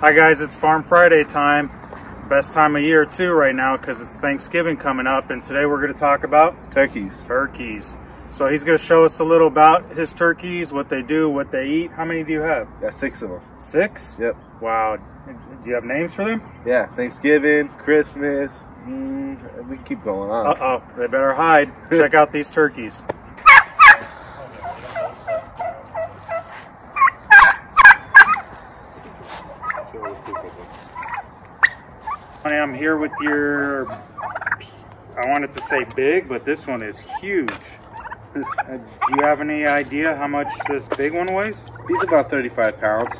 Hi guys, it's Farm Friday time. Best time of year too right now because it's Thanksgiving coming up and today we're going to talk about Turkeys. turkeys. So he's going to show us a little about his turkeys, what they do, what they eat. How many do you have? Got six of them. Six? Yep. Wow. Do you have names for them? Yeah, Thanksgiving, Christmas. Mm, we keep going on. Uh-oh, they better hide. Check out these turkeys. Honey, I'm here with your, I wanted to say big, but this one is huge. Uh, Do you have any idea how much this big one weighs? He's about 35 pounds.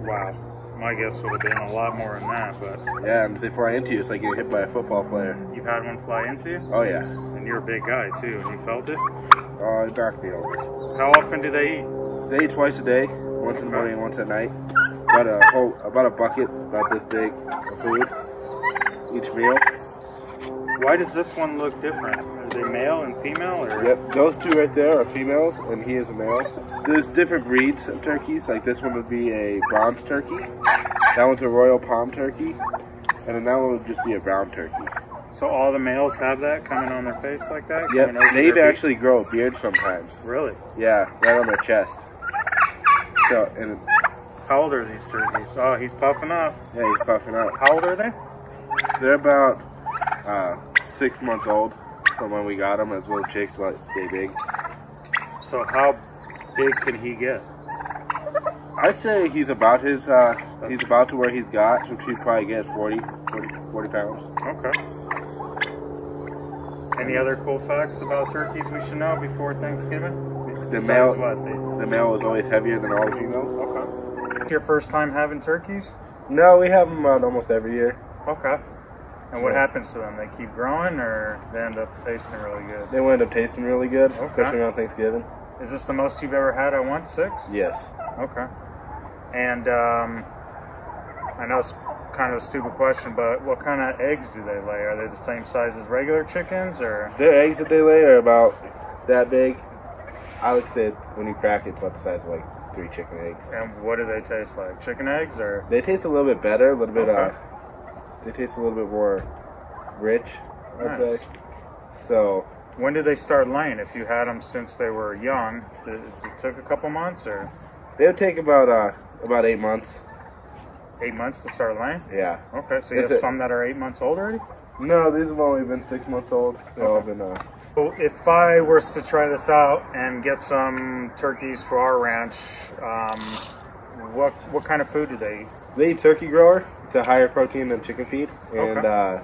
Wow. My guess would have been a lot more than that, but Yeah, and if they fly into you, it's like getting hit by a football player. you've had one fly into you? Oh, yeah. And you're a big guy too, and you felt it? Oh, it knocked me over. How often do they eat? They eat twice a day, once in the morning and once at night. About a whole, about a bucket, about this big of food each meal. Why does this one look different? Are they male and female, or Yep, those two right there are females, and he is a male. There's different breeds of turkeys. Like this one would be a bronze turkey. That one's a royal palm turkey, and then that one would just be a brown turkey. so all the males have that coming on their face like that? Yep, they even actually grow a beard sometimes. Really? Yeah, right on their chest. So, and How old are these turkeys? Oh, he's puffing up. yeah, he's puffing out. How old are they? They're about uh, six months old from when we got them as little chicks, about day big. So how big can he get? I say he's about his, uh, he's about to where he's got, so he'd probably get 40, 40, 40 pounds. Okay. Any other cool facts about turkeys we should know before Thanksgiving? The Besides male- what? The male is always heavier than all the females. okay. Your first time having turkeys? No, we have them out almost every year. Okay. And what Yeah. happens to them? They keep growing, or they end up tasting really good? They wind up tasting really good, Okay. especially around Thanksgiving. Is this the most you've ever had at once? Six? Yes. Okay. And um, I know it's kind of a stupid question, but what kind of eggs do they lay? Are they the same size as regular chickens, or Their eggs that they lay are about that big. I would say when you crack it, it's about the size of like three chicken eggs. and what do they taste like? Chicken eggs, or They taste a little bit better, a little bit. Okay. Uh, they taste a little bit more rich, I'd Nice. say. So when did they start laying? If you had them since they were young, did, it took a couple months or they would take about uh about eight months. eight months to start laying? Yeah. Okay, so you have it- some that are eight months old already. No, these have only been six months old. They've all been uh, if I was to try this out and get some turkeys for our ranch, um, what what kind of food do they eat? They eat turkey grower. It's a higher protein than chicken feed, and Okay. uh,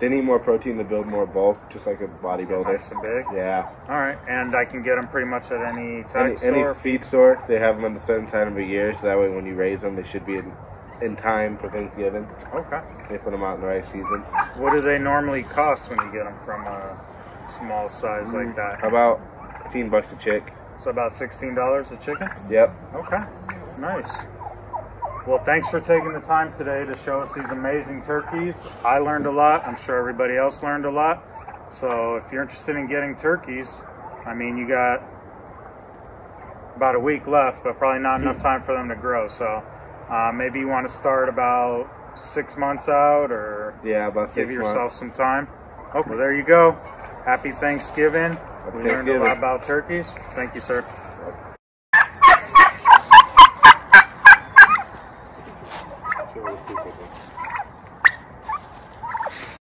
they need more protein to build more bulk, just like a bodybuilder. Nice and big. Yeah. All right, and I can get them pretty much at any Any, any feed store, they have them at a certain time of the year, so that way when you raise them, they should be in, in time for Thanksgiving. Okay. They put them out in the right seasons. What do they normally cost when you get them from a small size like that? How about 15 bucks a chick. So about sixteen dollars a chicken. Yep. Okay. Nice. Well, thanks for taking the time today to show us these amazing turkeys. I learned a lot. I'm sure everybody else learned a lot. So if you're interested in getting turkeys, I mean, you got about a week left, but probably not enough time for them to grow. So uh, maybe you want to start about six months out or Yeah, about give yourself months. some time. Okay, well, there you go. Happy Thanksgiving. we learned a lot about turkeys. Thank you, sir.